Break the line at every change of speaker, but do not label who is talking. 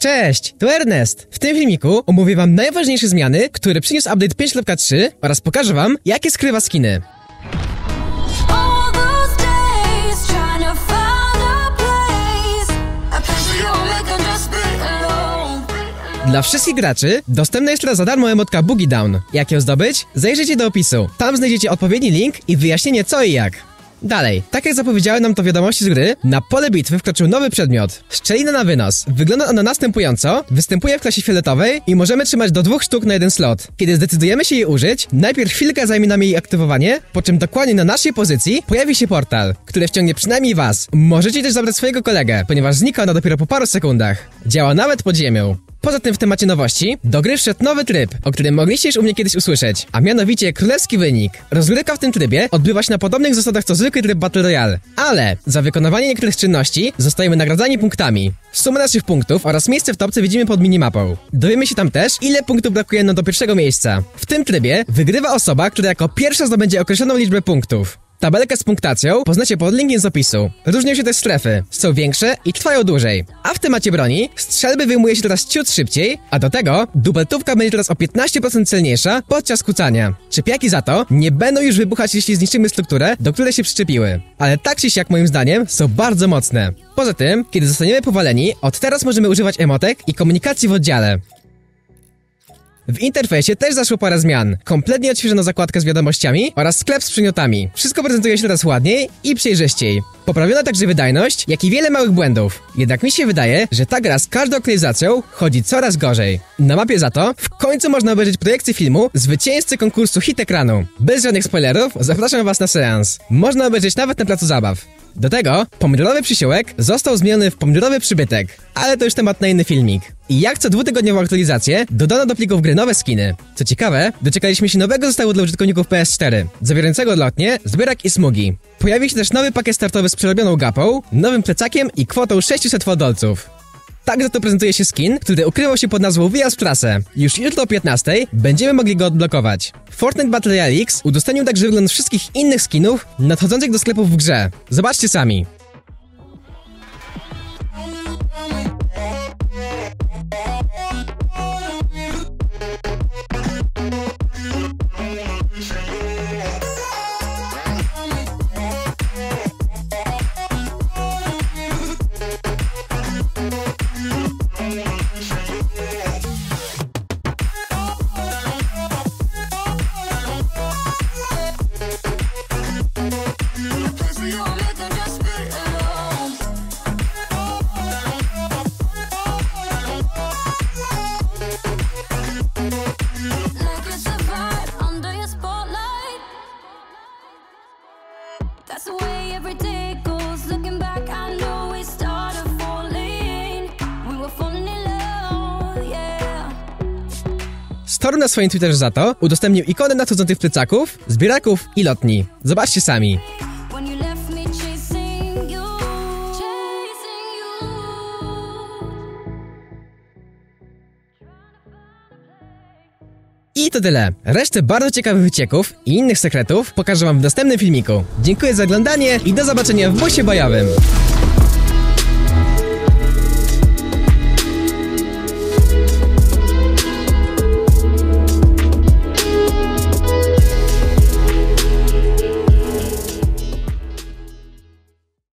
Cześć, tu Ernest. W tym filmiku omówię wam najważniejsze zmiany, które przyniósł update 5.3 oraz pokażę wam, jakie skrywa skiny. Dla wszystkich graczy dostępna jest teraz za darmo emotka Boogie Down. Jak ją zdobyć? Zajrzyjcie do opisu. Tam znajdziecie odpowiedni link i wyjaśnienie co i jak. Dalej, tak jak zapowiedziały nam to wiadomości z gry, na pole bitwy wkroczył nowy przedmiot. Szczelina na wynos. Wygląda ona następująco, występuje w klasie fioletowej i możemy trzymać do dwóch sztuk na jeden slot. Kiedy zdecydujemy się jej użyć, najpierw chwilkę zajmie nam jej aktywowanie, po czym dokładnie na naszej pozycji pojawi się portal, który wciągnie przynajmniej was. Możecie też zabrać swojego kolegę, ponieważ znika ona dopiero po paru sekundach. Działa nawet pod ziemią. Poza tym w temacie nowości, do gry wszedł nowy tryb, o którym mogliście już u mnie kiedyś usłyszeć, a mianowicie Królewski Wynik. Rozgrywka w tym trybie odbywa się na podobnych zasadach co zwykły tryb Battle Royale, ale za wykonywanie niektórych czynności zostajemy nagradzani punktami. Sumę naszych punktów oraz miejsce w topce widzimy pod minimapą. Dowiemy się tam też, ile punktów brakuje nam do pierwszego miejsca. W tym trybie wygrywa osoba, która jako pierwsza zdobędzie określoną liczbę punktów. Tabelkę z punktacją poznacie pod linkiem z opisu. Różnią się też strefy, są większe i trwają dłużej. A w temacie broni, strzelby wyjmuje się teraz ciut szybciej, a do tego dubeltówka będzie teraz o 15% celniejsza podczas kucania. Czepiaki za to nie będą już wybuchać jeśli zniszczymy strukturę, do której się przyczepiły. Ale tak czy siak moim zdaniem są bardzo mocne. Poza tym, kiedy zostaniemy powaleni, od teraz możemy używać emotek i komunikacji w oddziale. W interfejsie też zaszło parę zmian. Kompletnie odświeżono zakładkę z wiadomościami oraz sklep z przymiotami. Wszystko prezentuje się teraz ładniej i przejrzyściej. Poprawiono także wydajność, jak i wiele małych błędów. Jednak mi się wydaje, że ta gra z każdą aktualizacją chodzi coraz gorzej. Na mapie za to w końcu można obejrzeć projekcję filmu zwycięzcy konkursu hit ekranu. Bez żadnych spoilerów zapraszam was na seans. Można obejrzeć nawet na placu zabaw. Do tego pomidorowy przysiłek został zmieniony w pomidorowy przybytek, ale to już temat na inny filmik. I jak co dwutygodniową aktualizację, dodano do plików gry nowe skiny. Co ciekawe, doczekaliśmy się nowego zestawu dla użytkowników PS4, zawierającego odlotnie zbierak i smugi. Pojawi się też nowy pakiet startowy z przerobioną gapą, nowym plecakiem i kwotą 600 fodolców. Tak za to prezentuje się skin, który ukrywał się pod nazwą Wyjazd w trasę. Już jutro o 15 będziemy mogli go odblokować. Fortnite Battle Royale X udostępnił także wygląd wszystkich innych skinów nadchodzących do sklepów w grze. Zobaczcie sami. Store na swoim Twitterze za to udostępnił ikony nadchodzących plecaków, zbieraków i lotni. Zobaczcie sami. I to tyle. Resztę bardzo ciekawych wycieków i innych sekretów pokażę wam w następnym filmiku. Dziękuję za oglądanie i do zobaczenia w busie bojowym.